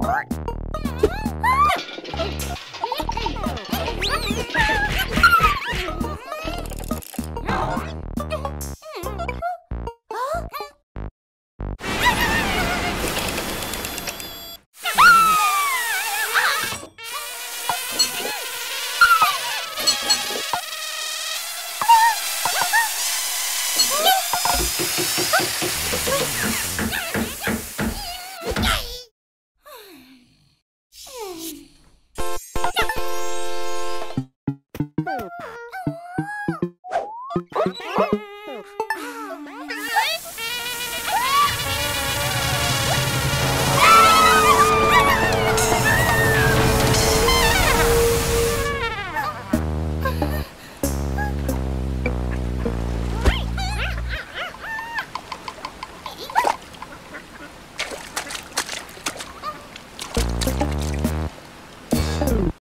Thank Oh, my God.